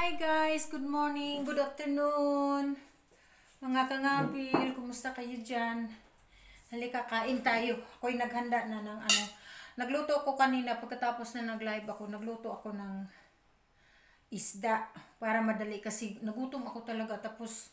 Hi guys, good morning, good afternoon. Mga kangabil, kumusta kayo dyan? Halika, kain tayo. Ako'y naghanda na ng ano. Nagluto ako kanina, pagkatapos na nag-live ako, nagluto ako ng isda para madali kasi nagutom ako talaga. Tapos,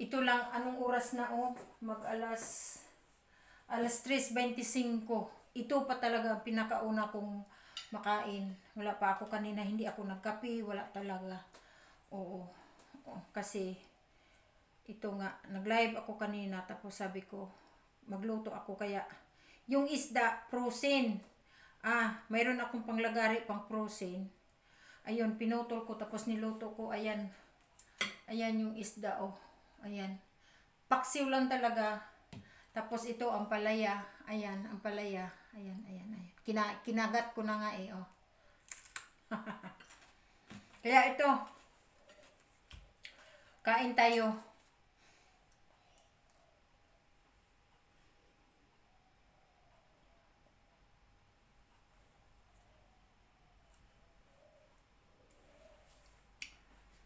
ito lang, anong oras na oh, mag alas, alas 3.25. Ito pa talaga pinakauna kong makain. Wala pa ako kanina, hindi ako nagkape, wala talaga. Oo. Oo, kasi ito nga, nag-live ako kanina tapos sabi ko, magluto ako kaya yung isda, frozen. Ah, mayroon akong panglagari pang frozen. Ayun, pinutol ko tapos niluto ko, ayan. Ayan yung isda, oh. Ayan. Paksiw lang talaga. Tapos ito ang palaya. Ayan, ang palaya. Ayan, ayan, ayan. Kina, kinagat ko na nga eh, oh. Kaya ito, kain tayo.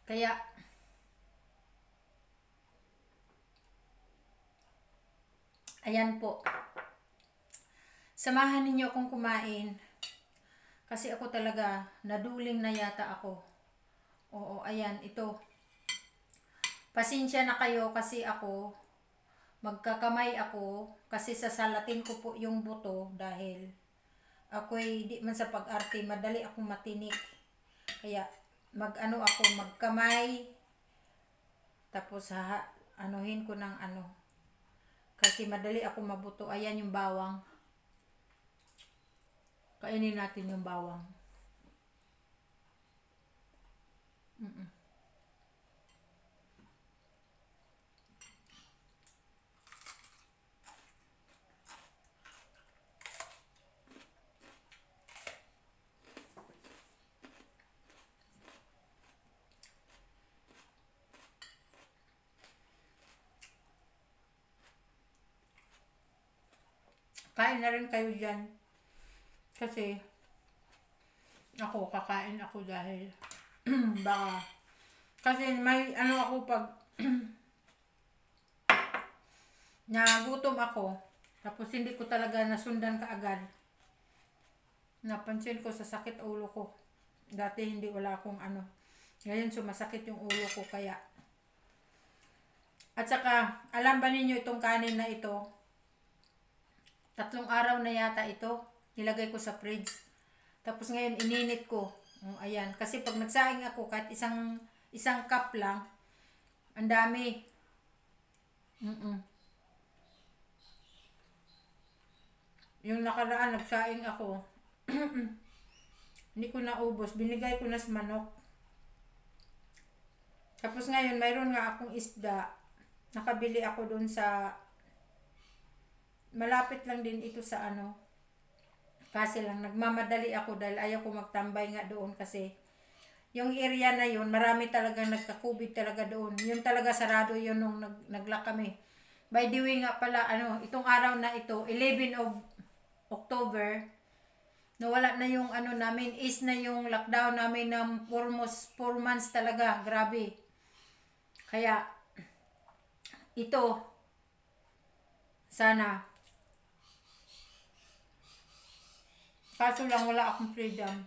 Kaya, ayan po. Samahan ninyo akong kumain. Kasi ako talaga, naduling na yata ako. Oo, ayan, ito. Pasensya na kayo kasi ako, magkakamay ako, kasi sasalatin ko po yung buto dahil ako'y di man sa pag-arte, madali akong matinik. Kaya, mag-ano ako, magkamay, tapos ha, anuhin ko ng ano, kasi madali ako mabuto. Ayan yung bawang. Kainin natin yung bawang. Mm-mm. Kain na rin kayo dyan. Kasi, ako, kakain ako dahil, baka, kasi may, ano ako pag, nagutom ako, tapos hindi ko talaga nasundan kaagad. Napansin ko sa sakit ulo ko. Dati hindi wala akong ano. Ngayon sumasakit yung ulo ko kaya. At saka, alam ba ninyo itong kanin na ito? Tatlong araw na yata ito. Nilagay ko sa fridge. Tapos ngayon ininit ko. Oh, ayan. Kasi pag nagsaing ako, kahit isang isang cup lang, ang dami. Mm-mm. Yung nakaraan, nagsaing ako. Hindi ko naubos. Binigay ko na sa manok. Tapos ngayon, mayroon nga akong isda. Nakabili ako doon sa malapit lang din ito sa ano. Kasi lang nagmamadali ako dahil ayaw ko magtambay nga doon kasi yung area na yun, marami talaga nagka-COVID talaga doon. Yun talaga sarado yun nung nag, naglock kami. By the way nga pala, ano, itong araw na ito, 11 of October, nawala na yung ano namin, is na yung lockdown namin ng almost 4 months talaga. Grabe. Kaya, ito, sana, Kaso lang wala akong freedom.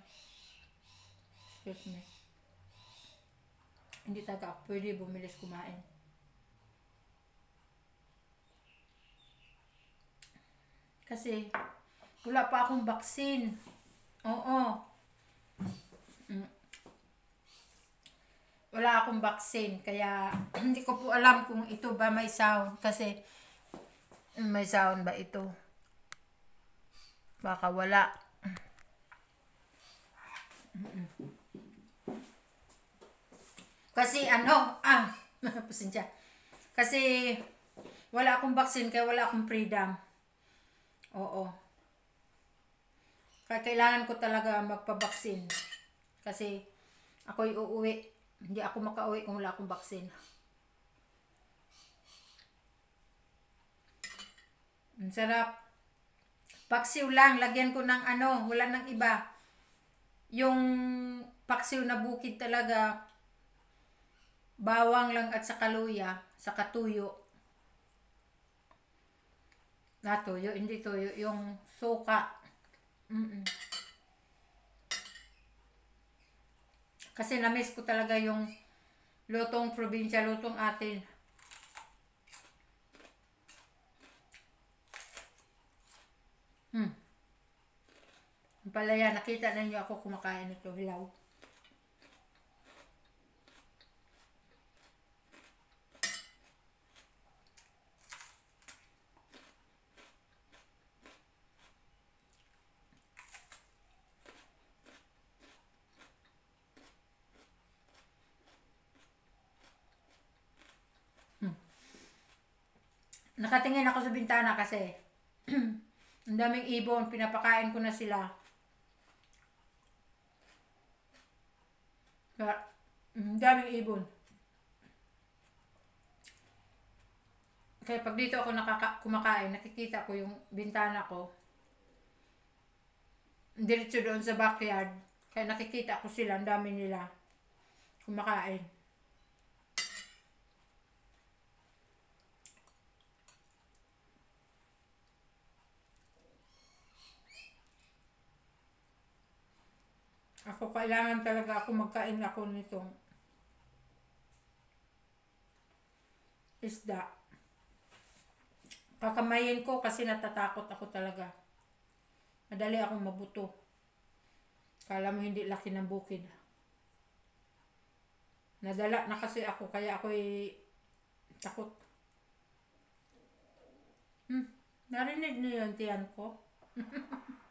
Excuse me. Hindi talaga ako pwede bumilis kumain. Kasi wala pa akong vaccine. Oo. Mm. Wala akong vaccine. Kaya hindi ko po alam kung ito ba may sound. Kasi may sound ba ito. Baka wala. Kasi ano, ah, pasensya. Kasi wala akong vaccine kaya wala akong freedom. Oo. Kaya kailangan ko talaga magpa-vaccine. Kasi ako'y uuwi. Hindi ako makauwi kung wala akong vaccine. Ang sarap. Paksiw lang. Lagyan ko ng ano. Wala ng iba. Yung paksiw na bukid talaga. bawang lang at saka luya, saka tuyo. Na hindi tuyo, yung suka. Mm-mm. Kasi na-miss ko talaga yung lutong probinsya, lutong atin. Hmm. Ang Palaya, nakita na niyo ako kumakain nito hilaw. Nakatingin ako sa bintana kasi ang daming ibon, pinapakain ko na sila. Kaya, ang daming ibon. Kaya pag dito ako nakaka- kumakain, nakikita ko yung bintana ko. Diretso doon sa backyard. Kaya nakikita ko sila, ang dami nila kumakain. Ako kailangan talaga ako magkain ako nitong isda. Kakamayin ko kasi natatakot ako talaga. Madali akong mabuto. Kala mo hindi laki ng bukid. Nadala na kasi ako kaya ako'y takot. Hmm, narinig niyo yung tiyan ko?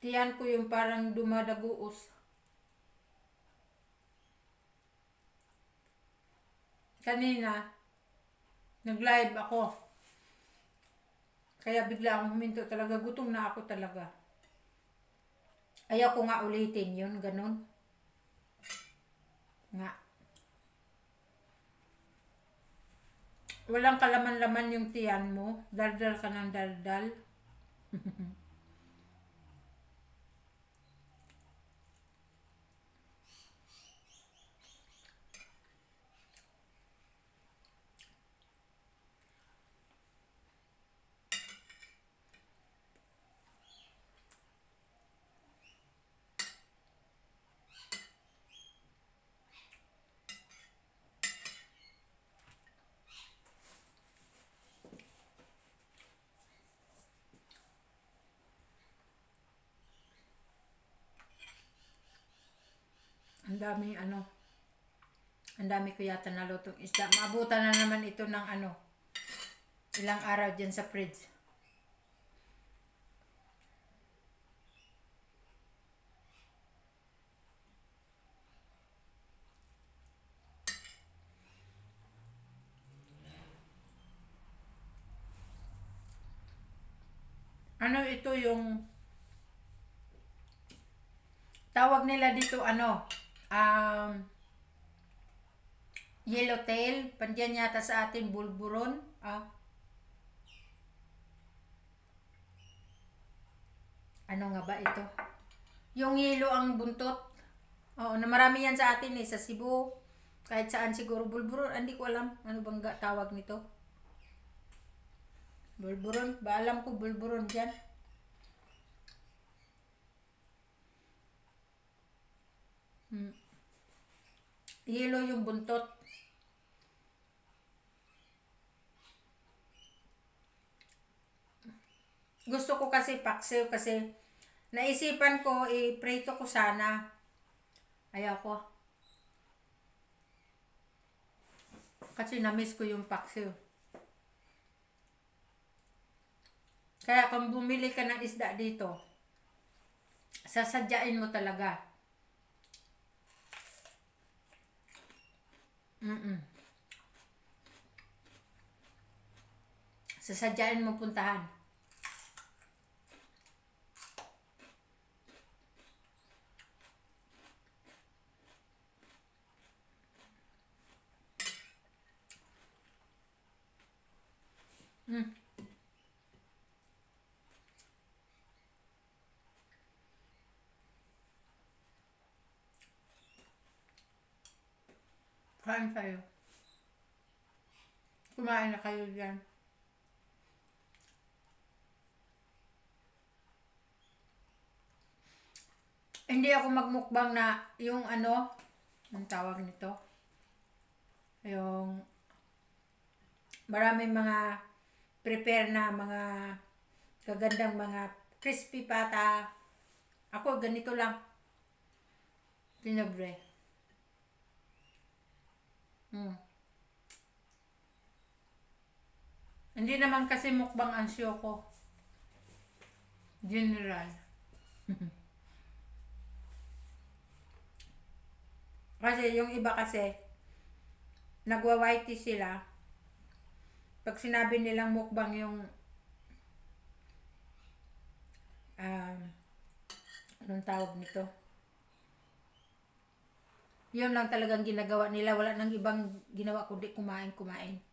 Tiyan ko yung parang dumadaguos. Kanina, nag-live ako. Kaya bigla akong huminto talaga. Gutom na ako talaga. Ayaw ko nga ulitin yun, ganun. Nga. Walang kalaman-laman yung tiyan mo. Daldal ka ng daldal. Ang daming ano. Ang dami ko yata nalutong isda. Maabutan na naman ito ng ano. Ilang araw dyan sa fridge. Ano ito yung tawag nila dito ano um yellowtail pandiyan yata sa atin bulburon. Ah. Ano nga ba ito? Yung yelo ang buntot. Oo na marami yan sa atin eh sa Cebu. Kahit saan siguro bulburon. Hindi ko alam ano bang tawag nito. Bulburon? Ba alam ko bulburon dyan. Hmm. Yellow yung buntot. Gusto ko kasi paksiw kasi naisipan ko i-prito ko sana. Ayaw ko. Kasi na-miss ko yung paksiw. Kaya kung bumili ka ng isda dito, sasadyain mo talaga. Mm-mm. Sasadyain mo puntahan. Mm. Kain tayo. Kumain na kayo dyan. Hindi ako magmukbang na yung ano, ang tawag nito, yung maraming mga prepare na mga kagandang mga crispy pata. Ako, ganito lang. Pinobre. Hmm. Hindi naman kasi mukbang ang show ko. General. kasi yung iba kasi, nagwa-whitey sila. Pag sinabi nilang mukbang yung um, anong tawag nito? Yun lang talagang ginagawa nila. Wala nang ibang ginawa kundi kumain, kumain.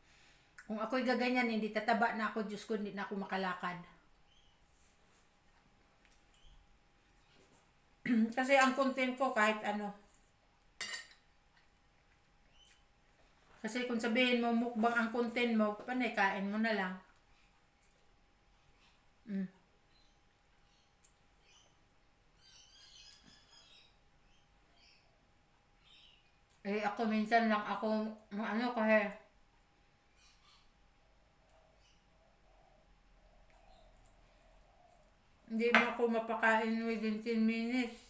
Kung ako'y gaganyan, hindi tataba na ako, Diyos ko, hindi na ako makalakad. Kasi ang content ko kahit ano. Kasi kung sabihin mo mukbang ang content mo, panay kain mo na lang. Mm. Eh ako minsan lang ako ano kasi Hindi mo ako mapakain within 10 minutes.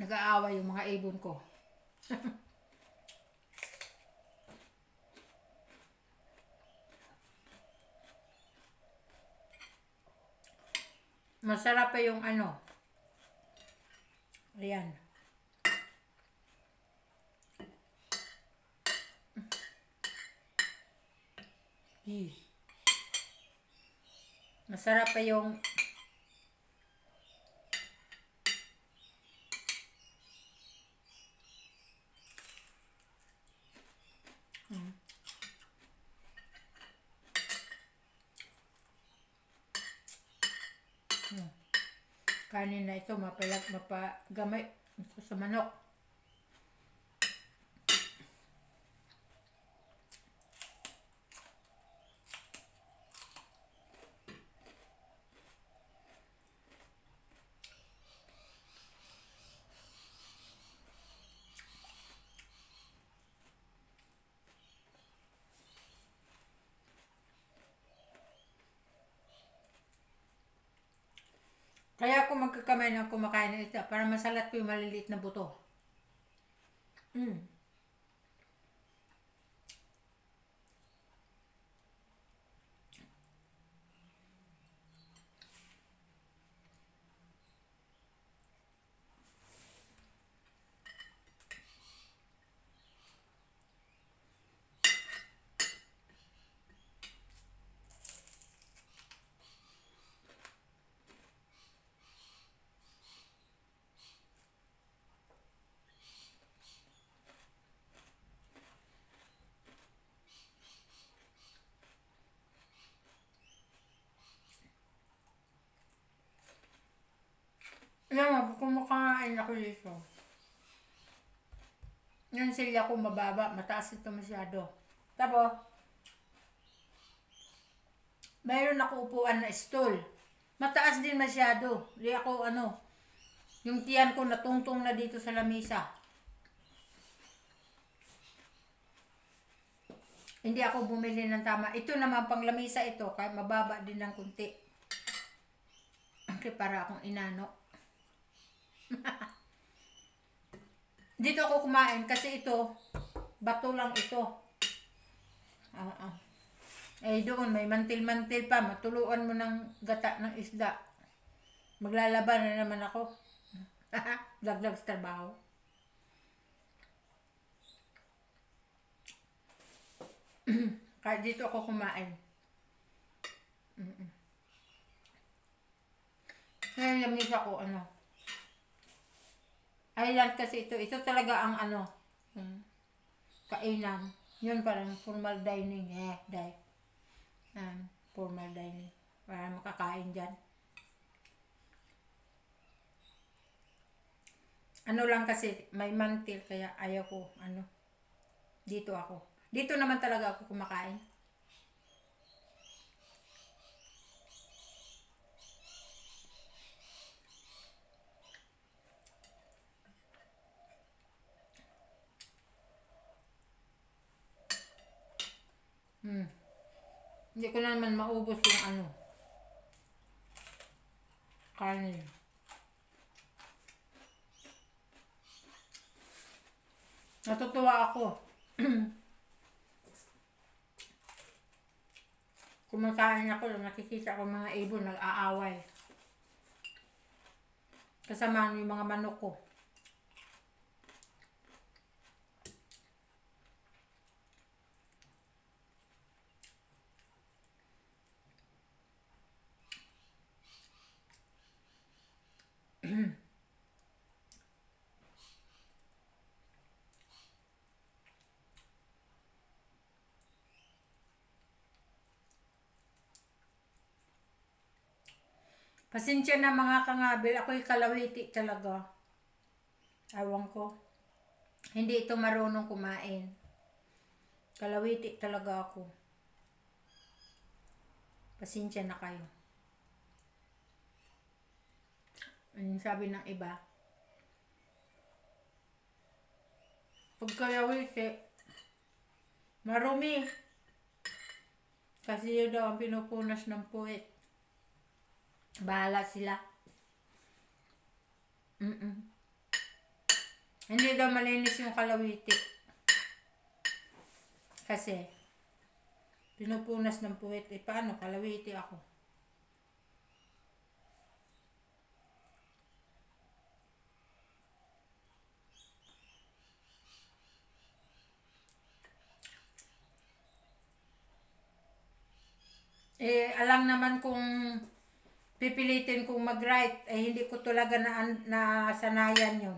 Nag-aaway yung mga ibon ko. Masarap pa yung ano. Ayan. Masarap pa yung Mm. Mm. Kanin na ito, mapalag, mapagamay sa manok. Kaya ako magkakamay ng kumakain ng ito para masalat ko yung maliliit na buto. Mm. Alam mo, kumakain ako dito. Yung silya ko mababa, mataas ito masyado. Tapos, mayroon ako upuan na stool. Mataas din masyado. Di ako ano, yung tiyan ko natungtong na dito sa lamisa. Hindi ako bumili ng tama. Ito naman pang lamisa ito, kaya mababa din ng kunti. Okay, para akong inano. Dito ako kumain kasi ito, bato lang ito. Ah, ah. Eh doon, may mantil-mantil pa. Matuluan mo ng gata ng isda. Maglalaban na naman ako. Dagdag sa trabaho. Kahit dito ako kumain. Mm-mm. Kaya lamis ako, ano. Island kasi ito. Ito talaga ang ano. yung kainan. Yun parang formal dining. Eh, dahil. Um, formal dining. Para makakain dyan. Ano lang kasi, may mantil kaya ayaw ko, ano, dito ako. Dito naman talaga ako kumakain. Hmm. Hindi ko na naman maubos yung ano. Kanin. Natutuwa ako. Kumakain ako, nakikita ko mga ibon nag-aaway. Kasama yung mga manok ko. Pasensya na mga kangabil, ako'y kalawiti talaga. Awang ko. Hindi ito marunong kumain. Kalawiti talaga ako. Pasensya na kayo. Ano sabi ng iba? Pag kalawiti, marumi. Kasi yun daw ang pinupunas ng puwet. Bahala sila. Mm-mm. Hindi daw malinis yung kalawiti. Kasi, pinupunas ng puwet. Eh, paano? Kalawiti ako. Eh, alam naman kung pipilitin kong mag-write, eh hindi ko talaga na, na yun.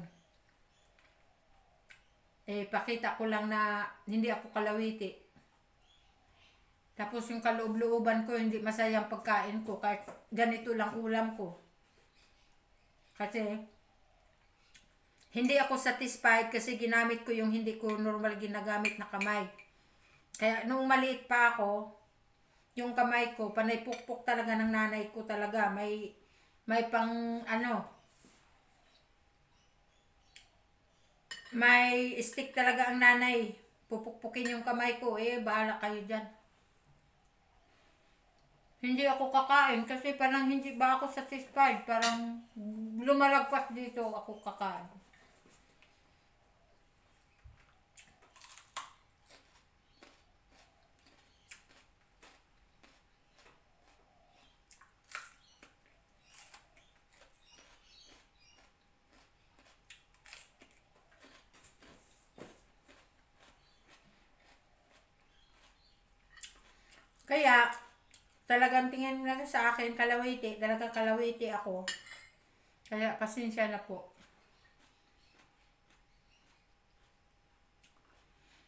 Eh, pakita ko lang na hindi ako kalawiti. Tapos yung kaloob-looban ko, hindi masayang pagkain ko, kahit ganito lang ulam ko. Kasi, hindi ako satisfied kasi ginamit ko yung hindi ko normal ginagamit na kamay. Kaya nung maliit pa ako, yung kamay ko, panay pukpok talaga ng nanay ko talaga. May, may pang, ano, may stick talaga ang nanay. Pupukpukin yung kamay ko. Eh, bahala kayo dyan. Hindi ako kakain kasi parang hindi ba ako satisfied. Parang lumalagpas dito ako kakain. Kaya, talagang tingin na sa akin, kalawiti, talaga kalawiti ako. Kaya, pasensya na po.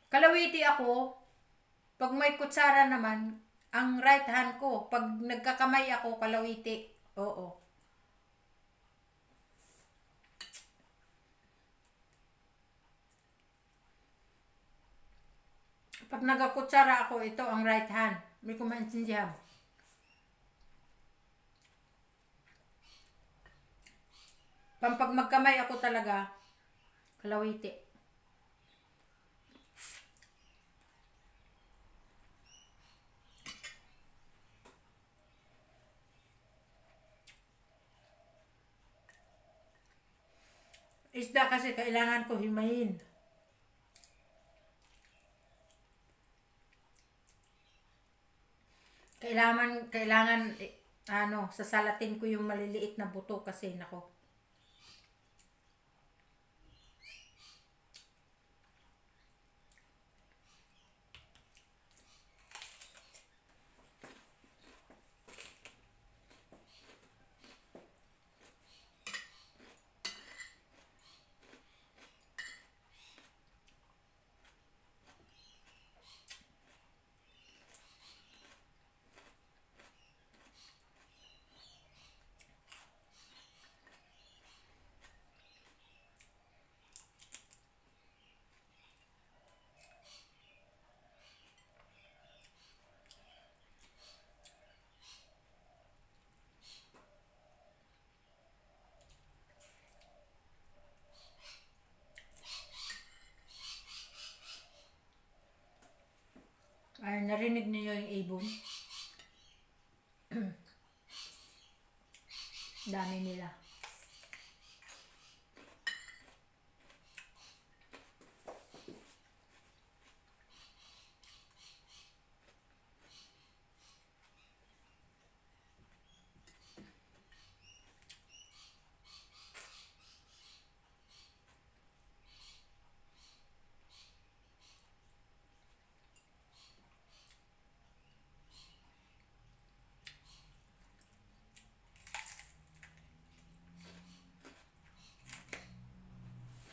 Kalawiti ako, pag may kutsara naman, ang right hand ko, pag nagkakamay ako, kalawiti. Oo. Pag nagakutsara ako, ito ang right hand. May kumaintindihan. Pampag magkamay ako talaga, kalawiti. Isda kasi kailangan ko himayin. Kailangan, kailangan, eh, ano, sasalatin ko yung maliliit na buto kasi, nako. Ay, narinig niyo yung ibon? Dami nila.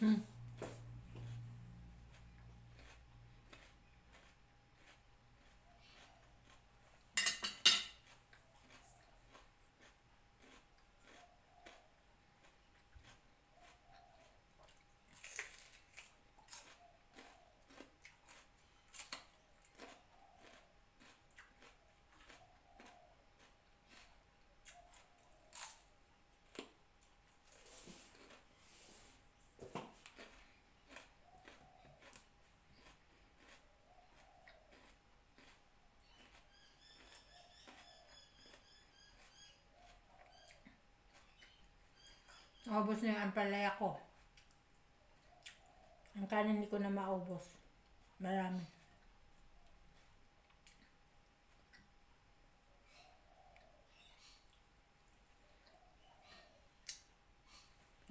Hmm. Naubos na yung ampalaya ko. Ang kanin hindi ko na maubos. Marami.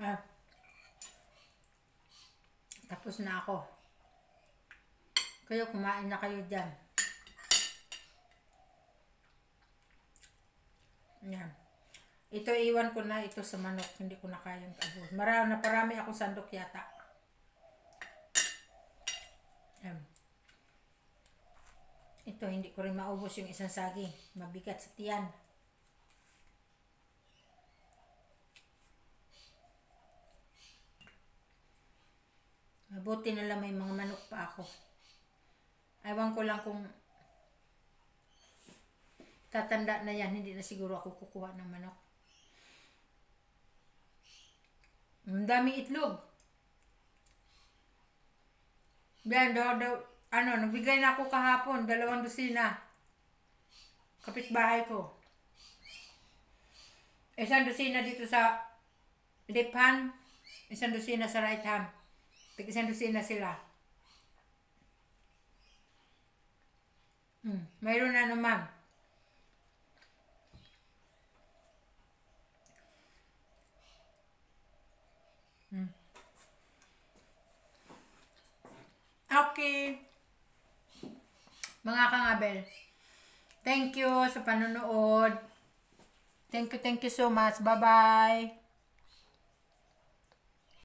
Ah. Tapos na ako. Kayo, kumain na kayo dyan. Yan. Ito iwan ko na ito sa manok. Hindi ko na kayang abos. Marami na parami ako sandok yata. Yan. Ito hindi ko rin maubos yung isang sagi. Mabigat sa tiyan. Mabuti na lang may mga manok pa ako. Ewan ko lang kung tatanda na yan, hindi na siguro ako kukuha ng manok. Ang daming itlog. Yan, daw, daw, ano, nagbigay na ako kahapon, dalawang dosina. Kapitbahay ko. Isang dosina dito sa left hand, isang dosina sa right hand. Tig isang dosina sila. Hmm, mayroon na naman. Okay. Mga kangabel, thank you sa panonood. Thank you, thank you so much. Bye-bye.